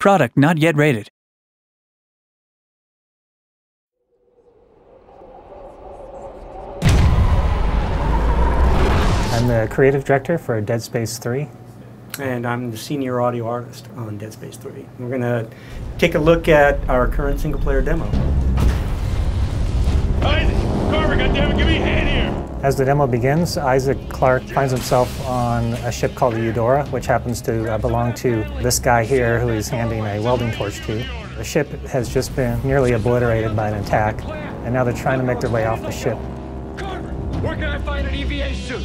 Product not yet rated. I'm the creative director for Dead Space 3. And I'm the senior audio artist on Dead Space 3. We're going to take a look at our current single player demo. Isaac! Carver, goddammit, give me a hand here! As the demo begins, Isaac Clarke finds himself on a ship called the Eudora, which happens to uh, belong to this guy here who he's handing a welding torch to. The ship has just been nearly obliterated by an attack, and now they're trying to make their way off the ship. Carver, where can I find an EVA suit?